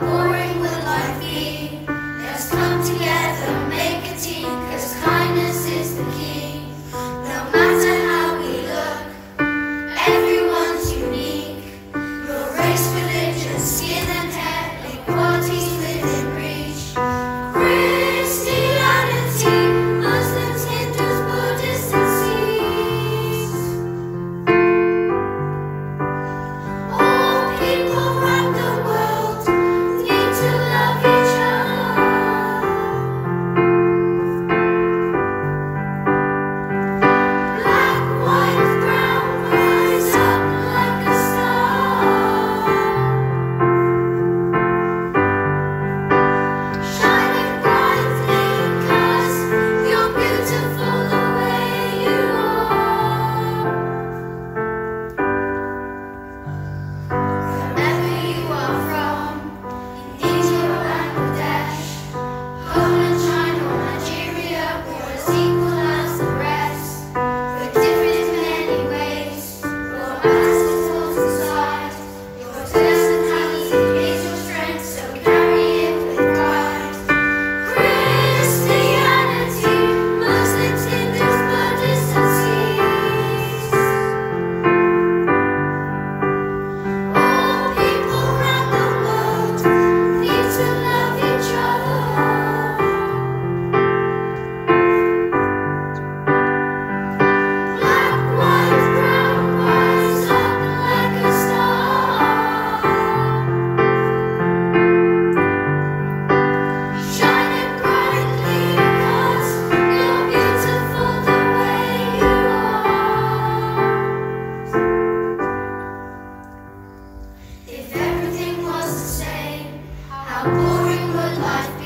와. Pouring in my life